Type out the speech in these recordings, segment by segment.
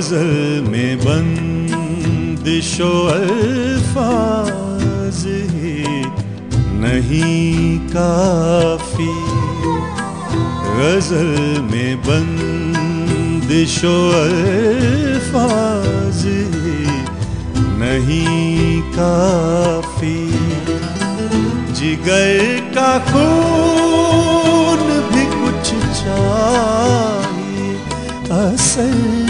गज़ल में बंदिशो अल्फाज ही, नहीं काफ़ी। गज़ल में बंदिशो अल्फाज ही, नहीं काफ़ी। जिगर का खून भी कुछ चाहिए असल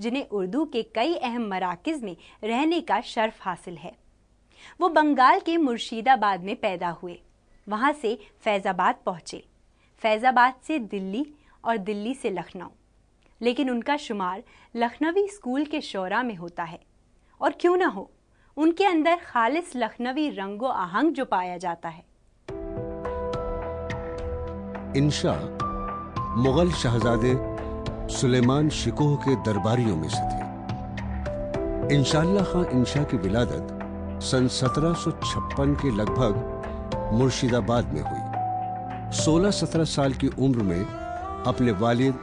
जिन्हें उर्दू के कई अहम मराकज़ में रहने का शर्फ हासिल है। वो बंगाल के मुर्शिदाबाद में पैदा हुए। वहाँ से फैज़ाबाद पहुँचे। फैज़ाबाद से दिल्ली और दिल्ली से लखनऊ। लेकिन उनका शुमार लखनवी स्कूल के शौरा में होता है। और क्यों ना हो, उनके अंदर खालिस लखनवी रंगो आहंग जो पाया जाता है। इंशा मुगल शहजादे सुलेमान शिकोह के दरबारियों में से थे। इंशाल्लाह खां इंशा की विलादत सन 1756 के लगभग मुर्शिदाबाद में हुई। 16-17 साल की उम्र में अपने वालिद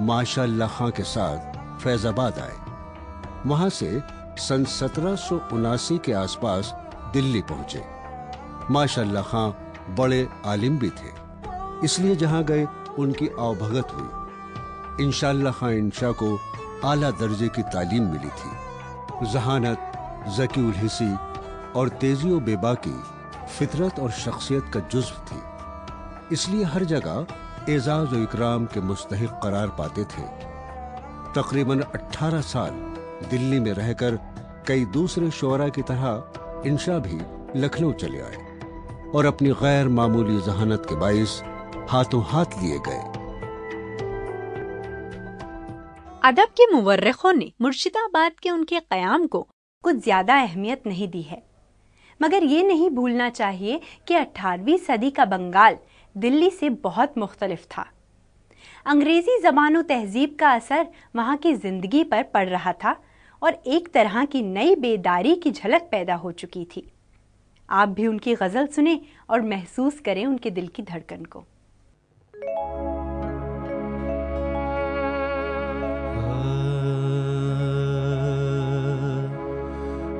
माशाल्लाह खां के साथ फैजाबाद आए। वहाँ से सन सत्रह के आसपास दिल्ली पहुँचे। माशाल्लाह खां बड़े आलिम भी थे। इसलिए जहाँ गए, उनकी अवभगत हुई। इंशाल्लाह खां इंशा को आला दर्जे की तालीम मिली थी। जहानत जकी हिसी और तेज़ी व बेबाकी फितरत और शख्सियत का जुज्व थी। इसलिए हर जगह एजाज व इकराम के मुस्तक करार पाते थे। तकरीबन 18 साल दिल्ली में रहकर कई दूसरे शोरा की तरह इंशा भी लखनऊ चले आए और अपनी गैर मामूली जहानत के बायस हाथों हाथ लिए गए। अदब के मुवर्रखों ने मुर्शिदाबाद के उनके कयाम को कुछ ज़्यादा अहमियत नहीं दी है। मगर ये नहीं भूलना चाहिए कि 18वीं सदी का बंगाल दिल्ली से बहुत मुख्तलिफ़ था। अंग्रेज़ी जबान व तहजीब का असर वहाँ की ज़िंदगी पर पड़ रहा था और एक तरह की नई बेदारी की झलक पैदा हो चुकी थी। आप भी उनकी गज़ल सुने और महसूस करें उनके दिल की धड़कन को।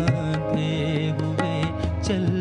बांधे हुए चलने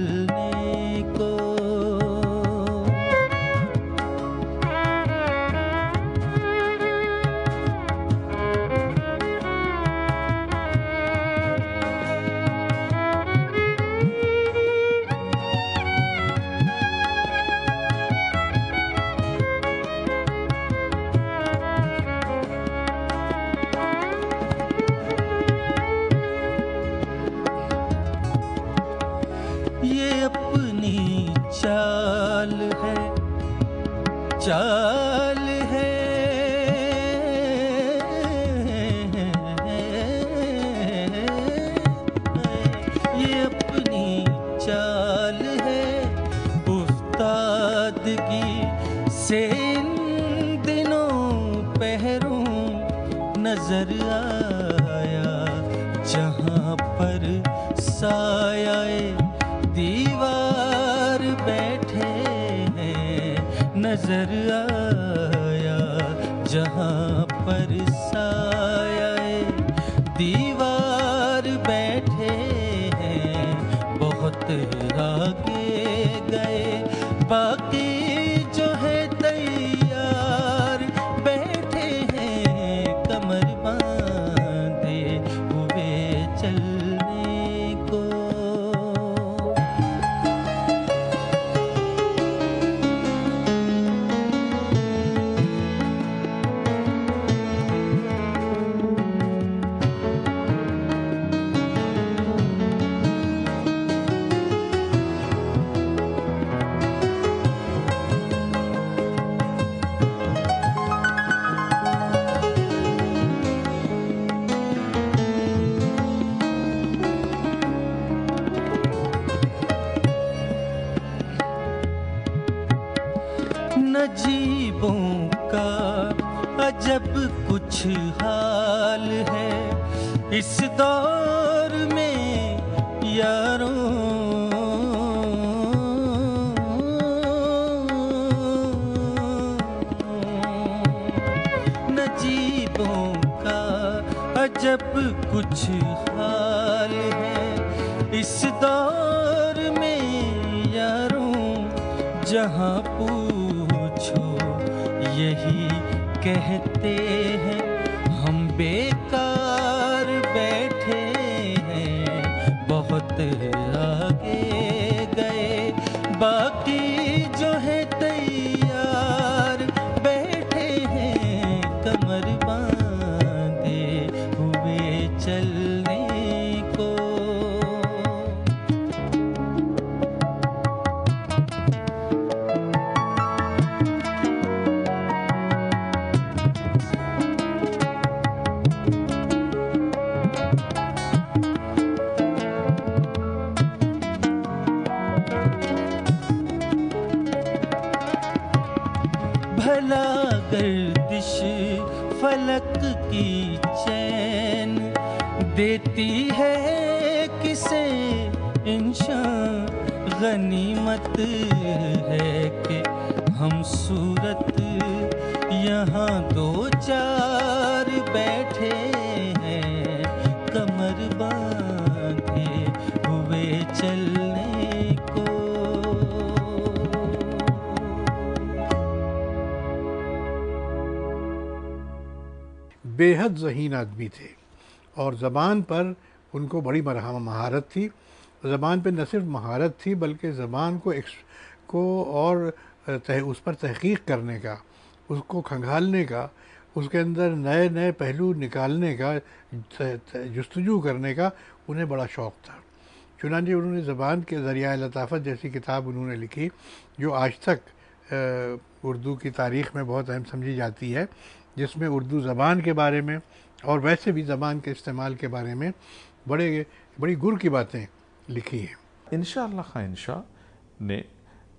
पहरूं नज़र आया जहाँ पर साया दीवार बैठे हैं नज़र आया यही कहते हैं हम बेकार देती है किसे? इंशा गनीमत है कि हम सूरत यहाँ दो चार बैठे हैं। कमर बांधे हुए चलने को। बेहद जहीन आदमी थे। और ज़बान पर उनको बड़ी महारत थी। ज़बान पे न सिर्फ़ महारत थी बल्कि ज़बान को एक्स को और तह, उस पर तहकीक करने का उसको खंगालने का उसके अंदर नए नए पहलू निकालने का जस्तजू करने का उन्हें बड़ा शौक़ था। चुनांचे उन्होंने ज़बान के ज़रिया लताफ़त जैसी किताब उन्होंने लिखी जो आज तक उर्दू की तारीख़ में बहुत अहम समझी जाती है, जिसमें उर्दू ज़बान के बारे में और वैसे भी ज़बान के इस्तेमाल के बारे में बड़े, बड़ी गुर की बातें लिखी हैं। इन अल्लाह खां इंशा, ने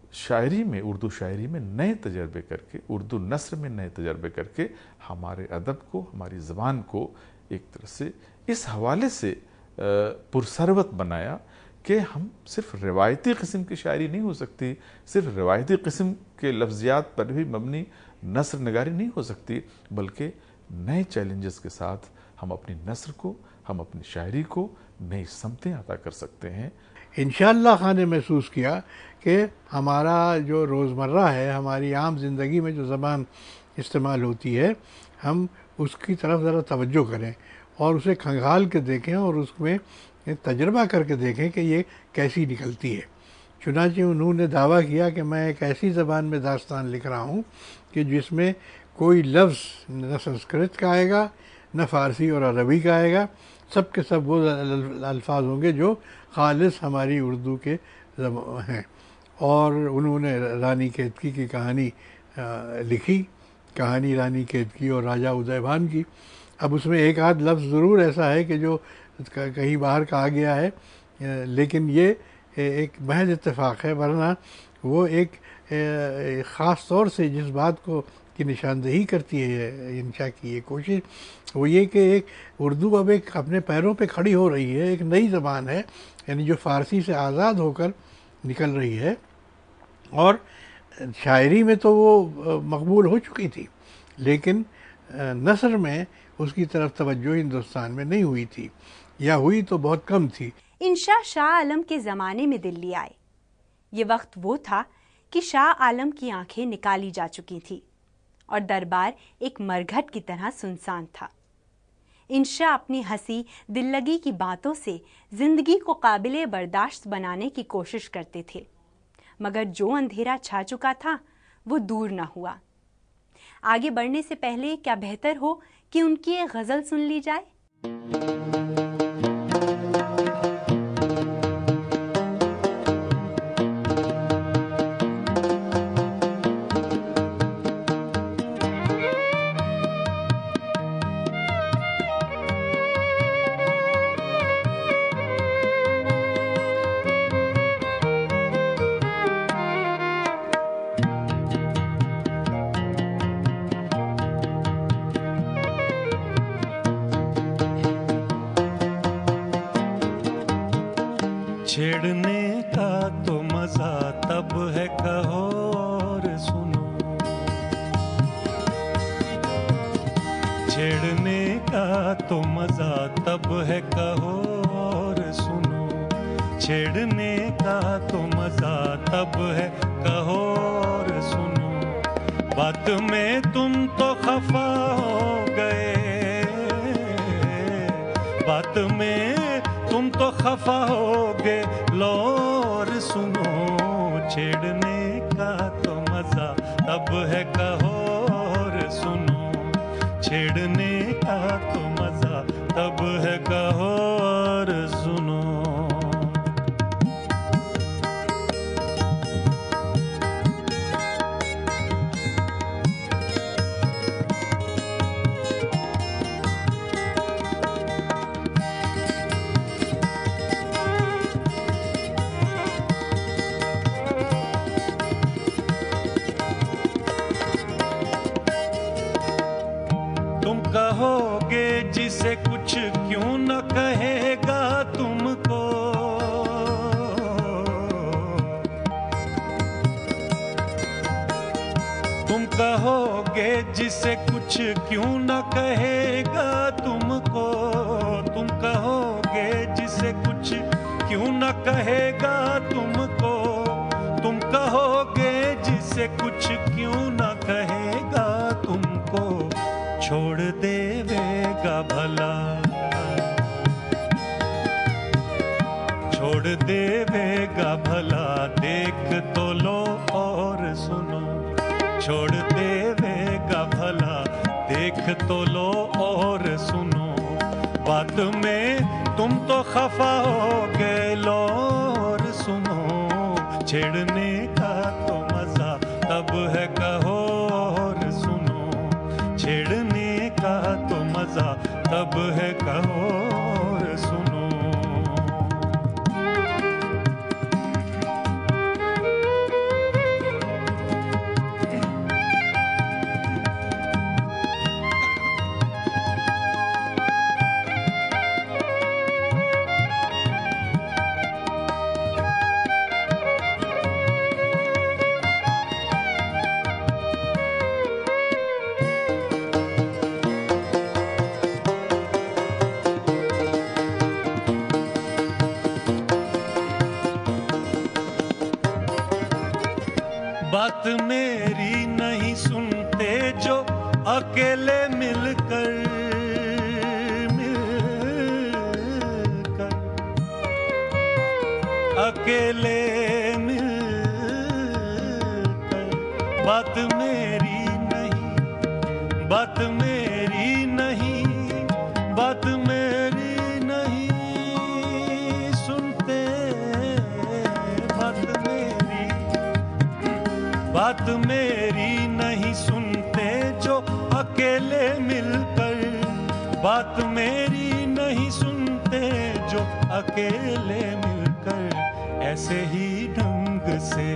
शायरी में, उर्दू शायरी में नए तजर्बे करके, उर्दू नसर में नए तजर्बे करके हमारे अदब को, हमारी ज़बान को एक तरह से इस हवाले से पुरसरवत बनाया कि हम सिर्फ़ रिवायती किस्म की शायरी नहीं हो सकती, सिर्फ़ रिवायती किस्म के लफ्जियात पर भी मबनी नसर नगारी नहीं हो सकती, बल्कि नए चैलेंजेस के साथ हम अपनी नसर को, हम अपनी शायरी को नई समतें अदा कर सकते हैं। इन खां ने महसूस किया कि हमारा जो रोज़मर्रा है, हमारी आम ज़िंदगी में जो ज़बान इस्तेमाल होती है, हम उसकी तरफ़ ज़रा तवज्जो करें और उसे खंगाल के देखें और उसमें तजर्बा करके देखें कि ये कैसी निकलती है। चुनाचे उन्होंने दावा किया कि मैं एक ऐसी ज़बान में दास्तान लिख रहा हूँ कि जिसमें कोई लफ्ज़ न संस्कृत का आएगा, न फ़ारसी और अरबी का आएगा। सब के सब वो अल- अल्फाज होंगे जो खालिस हमारी उर्दू के हैं। और उन्होंने रानी केतकी की कहानी लिखी, कहानी रानी केतकी और राजा उदयभान की। अब उसमें एक आध लफ्ज़ ज़रूर ऐसा है कि जो कहीं बाहर कहा गया है। लेकिन ये एक महज इतफाक़ है, वरना वो एक ख़ास तौर से जिस बात को, की निशानदेही करती है इंशा की ये कोशिश, वो ये कि एक उर्दू अब एक अपने पैरों पे खड़ी हो रही है, एक नई ज़बान है, यानी जो फ़ारसी से आज़ाद होकर निकल रही है। और शायरी में तो वो मकबूल हो चुकी थी, लेकिन नसर में उसकी तरफ़ तवज्जो हिंदुस्तान में नहीं हुई थी। या हुई तो बहुत कम थी। इंशा शाह आलम के ज़माने में दिल्ली आए। ये वक्त वो था कि शाह आलम की आँखें निकाली जा चुकी थी और दरबार एक मरघट की तरह सुनसान था। इंशा अपनी हँसी, दिल्लगी की बातों से ज़िंदगी को काबिल बर्दाश्त बनाने की कोशिश करते थे। मगर जो अंधेरा छा चुका था, वो दूर न हुआ। आगे बढ़ने से पहले क्या बेहतर हो कि उनकी एक गज़ल सुन ली जाए? है कहो और सुनो छेड़ने कहेगा तुमको, तुम कहोगे जिसे कुछ क्यों ना कहेगा तुमको, छोड़ देवेगा भला। छोड़ देवेगा भला, देख तो लो और सुनो। छोड़ देवेगा भला, देख तो लो और सुनो। बात में तुम तो खफा हो छेड़ने बात मेरी नहीं सुनते जो अकेले मिलकर। बात मेरी नहीं सुनते जो अकेले मिलकर। ऐसे ही ढंग से।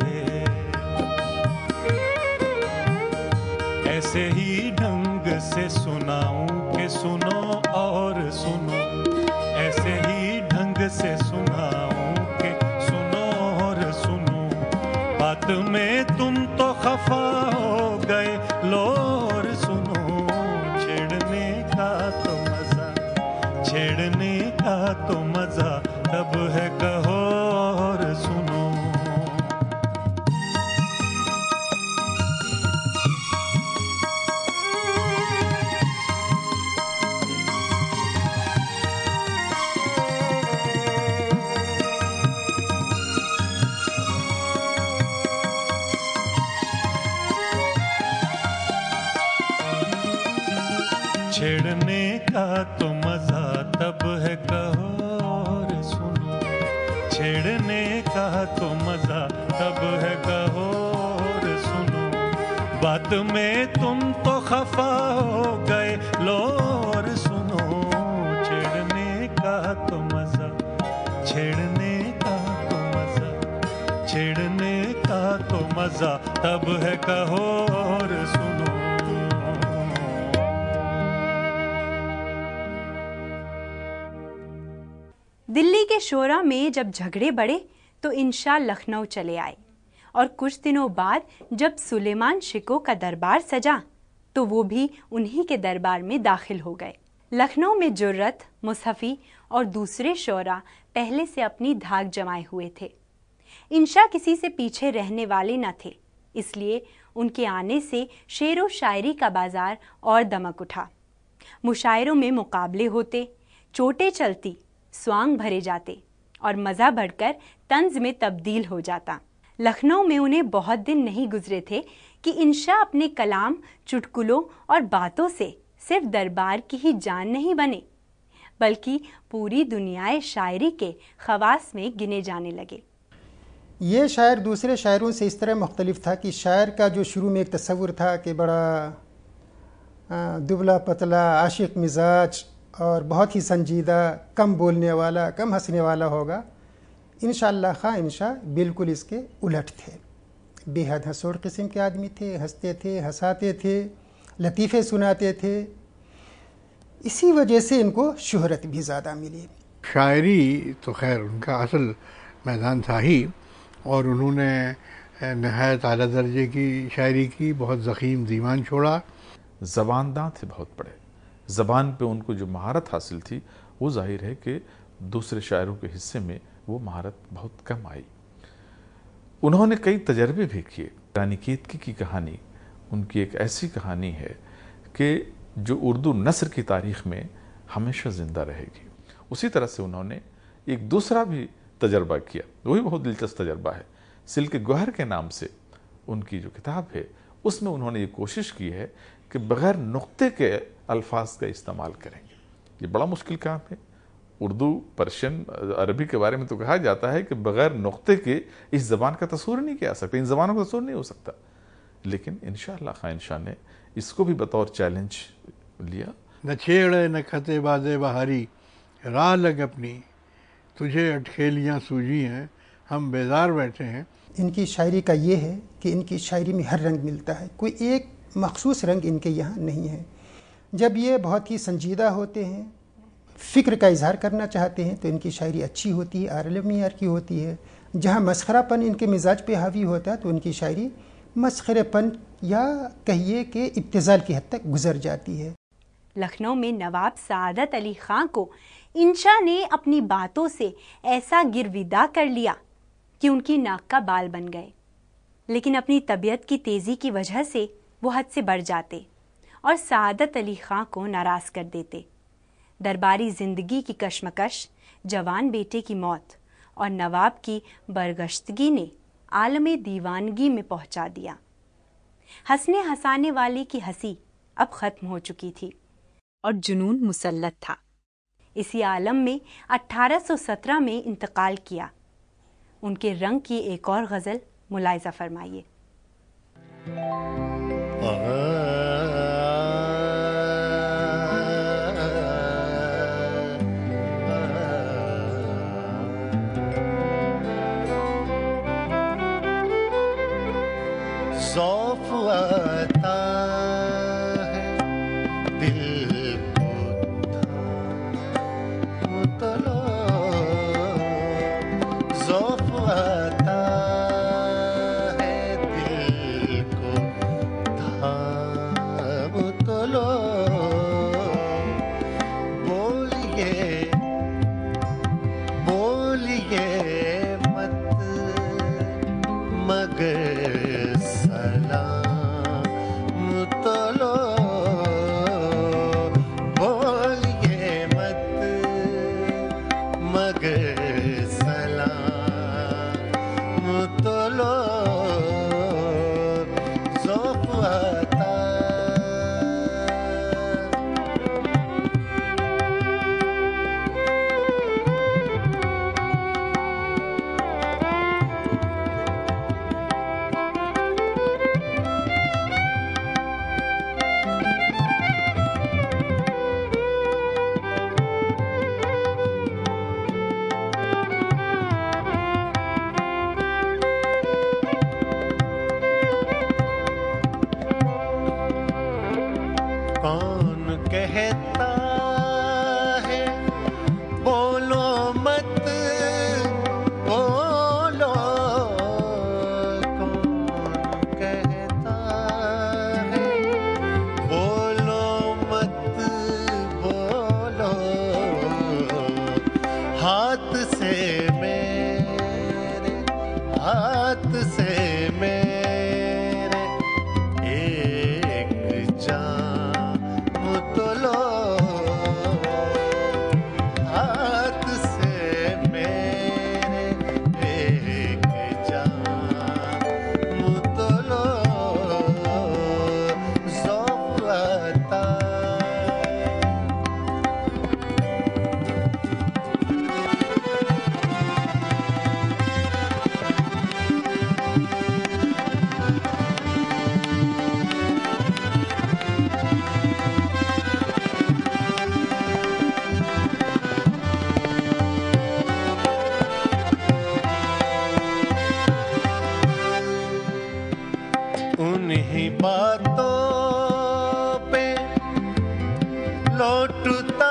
ऐसे ही ढंग से सुनाऊं के सुनो और सुनो। ऐसे ही ढंग से सुनाऊं तो मज़ा तब है कहो और सुनो। छेड़ने का तो में तुम तो खफा हो गए। लो और सुनो, छेड़ने का तो मज़ा, छेड़ने का तो मज़ा, छेड़ने का तो मज़ा। तब है कहो और सुनो। दिल्ली के शोरा में जब झगड़े बढ़े तो इंशा लखनऊ चले आए। और कुछ दिनों बाद जब सुलेमान शिको का दरबार सजा तो वो भी उन्हीं के दरबार में दाखिल हो गए। लखनऊ में जुर्रत मुसफ़ी और दूसरे शोरा पहले से अपनी धाक जमाए हुए थे। इंशा किसी से पीछे रहने वाले न थे, इसलिए उनके आने से शेर व शायरी का बाज़ार और दमक उठा। मुशायरों में मुकाबले होते, चोटें चलती, स्वांग भरे जाते और मज़ा बढ़कर तंज में तब्दील हो जाता। लखनऊ में उन्हें बहुत दिन नहीं गुजरे थे कि इंशा अपने कलाम, चुटकुलों और बातों से सिर्फ़ दरबार की ही जान नहीं बने, बल्कि पूरी दुनियाए शायरी के खवास में गिने जाने लगे। ये शायर दूसरे शायरों से इस तरह मुख्तलिफ़ था कि शायर का जो शुरू में एक तस्वुर था कि बड़ा दुबला पतला, आशिक मिजाज और बहुत ही संजीदा, कम बोलने वाला, कम हंसने वाला होगा इन खा इनशा बिल्कुल इसके उलट थे। बेहद हंसोड़ किस्म के आदमी थे हँसते थे हंसाते थे लतीफ़े सुनाते थे। इसी वजह से इनको शहरत भी ज़्यादा मिली। शायरी तो खैर उनका असल मैदान था ही और उन्होंने नहायत अली दर्जे की शायरी की बहुत ज़ख़ीम दीवान छोड़ा। जबानदां थे बहुत बड़े ज़बान पे उनको जो महारत हासिल थी वो ज़ाहिर है कि दूसरे शायरों के हिस्से में वो महारत बहुत कम आई। उन्होंने कई तजर्बे भी किए। रानी केतकी की कहानी उनकी एक ऐसी कहानी है कि जो उर्दू नसर की तारीख में हमेशा ज़िंदा रहेगी। उसी तरह से उन्होंने एक दूसरा भी तजर्बा किया। वही बहुत दिलचस्प तजर्बा है। सिल्क गहर के नाम से उनकी जो किताब है, उसमें उन्होंने ये कोशिश की है कि बगैर नुक्ते के अल्फाज का इस्तेमाल करेंगे। ये बड़ा मुश्किल काम है। उर्दू पर्शियन अरबी के बारे में तो कहा जाता है कि बगैर नुक़े के इस जबान का तस्वूर नहीं किया सकता इन जबानों का तस्वूर नहीं हो सकता। लेकिन इन खान शाह ने इसको भी बतौर चैलेंज लिया। न छेड़ न खते बाजे बहारी राह लग अपनी तुझे अटखेलियाँ सूझी हैं हम बेजार बैठे हैं। इनकी शायरी का ये है कि इनकी शायरी में हर रंग मिलता है कोई एक मखसूस रंग इनके यहाँ नहीं है। जब ये बहुत ही संजीदा होते हैं फ़िक्र का इजहार करना चाहते हैं तो इनकी शायरी अच्छी होती है आरलमियार की होती है। जहाँ मस्खरापन इनके मिजाज पे हावी होता है तो उनकी शायरी मस्खरेपन या कहिए कि इब्तज़ाल की हद तक गुजर जाती है। लखनऊ में नवाब सादत अली खां को इंशा ने अपनी बातों से ऐसा गिरविदा कर लिया कि उनकी नाक का बाल बन गए। लेकिन अपनी तबीयत की तेज़ी की वजह से वो हद से बढ़ जाते और सादत अली खां को नाराज़ कर देते। दरबारी ज़िंदगी की कशमकश, जवान बेटे की मौत और नवाब की बरगश्तगी ने आलम दीवानगी में पहुँचा दिया। हंसने हंसाने वाले की हँसी अब ख़त्म हो चुकी थी और जुनून मुसल्लत था। इसी आलम में 1817 में इंतकाल किया। उनके रंग की एक और गज़ल मुलायजा फरमाइए। off what हाथ से not to th-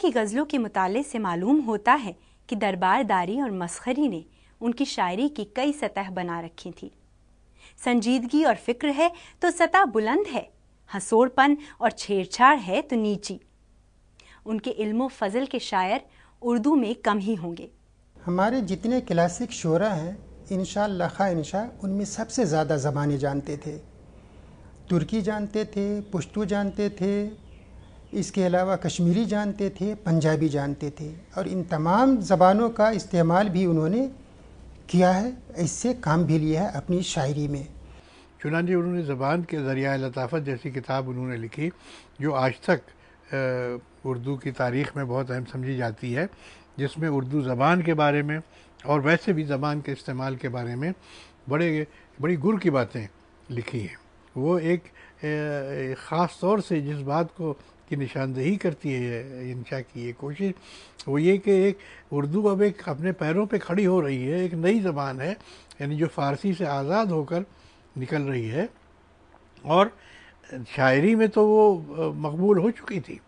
की गज़लों के मुताले से मालूम होता है कि दरबारदारी और मस्खरी ने उनकी शायरी की कई सतह बना रखी थी। संजीदगी और फ़िक्र है तो सतह बुलंद है, हंसोड़पन और छेड़छाड़ है तो नीची। उनके इल्मो फजल के शायर उर्दू में कम ही होंगे। हमारे जितने क्लासिक शोरा हैं इंशा लखा इंशा उनमें सबसे ज़्यादा ज़बानें जानते थे। तुर्की जानते थे, पुश्तू जानते थे इसके अलावा कश्मीरी जानते थे, पंजाबी जानते थे और इन तमाम ज़बानों का इस्तेमाल भी उन्होंने किया है। इससे काम भी लिया है अपनी शायरी में। चुनाचे उन्होंने ज़बान के ज़रिया लताफ़त जैसी किताब उन्होंने लिखी, जो आज तक उर्दू की तारीख़ में बहुत अहम समझी जाती है, जिसमें उर्दू ज़बान के बारे में और वैसे भी ज़बान के इस्तेमाल के बारे में बड़े, बड़ी गुर की बातें लिखी हैं। वो एक ख़ास तौर से जिस बात को, की निशानदेही करती है इंशा की ये कोशिश, वो ये कि एक उर्दू अब एक अपने पैरों पे खड़ी हो रही है, एक नई ज़बान है, यानी जो फ़ारसी से आज़ाद होकर निकल रही है, और शायरी में तो वो मकबूल हो चुकी थी,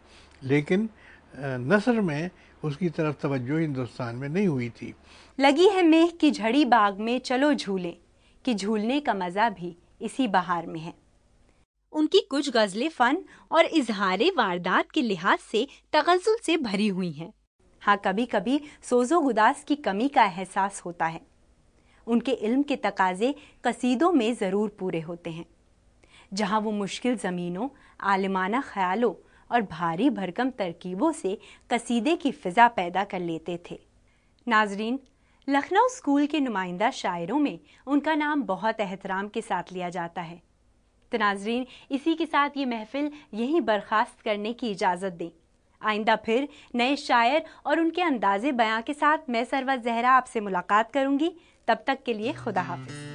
लेकिन नसर में उसकी तरफ़ तवज्जो हिंदुस्तान में नहीं हुई थी। लगी है मेह की झड़ी बाग में चलो झूले, कि झूलने का मज़ा भी। इसी बहार में है। उनकी कुछ गजलें फन और इजहार वारदात के लिहाज से तगजुल से भरी हुई हैं। हाँ कभी कभी सोजो गुदास की कमी का एहसास होता है। उनके इल्म के तकाजे कसीदों में ज़रूर पूरे होते हैं, जहाँ वो मुश्किल ज़मीनों, आलिमाना ख्यालों और भारी भरकम तरकीबों से कसीदे की फ़िज़ा पैदा कर लेते थे। नाजरीन लखनऊ स्कूल के नुमाइंदा शायरों में उनका नाम बहुत एहतराम के साथ लिया जाता है। तो नाजरीन, इसी के साथ ये महफिल यहीं बर्खास्त करने की इजाज़त दें। आइंदा फिर नए शायर और उनके अंदाजे बयां के साथ मैं सरवत जहरा आपसे मुलाकात करूँगी। तब तक के लिए खुदा हाफिज़।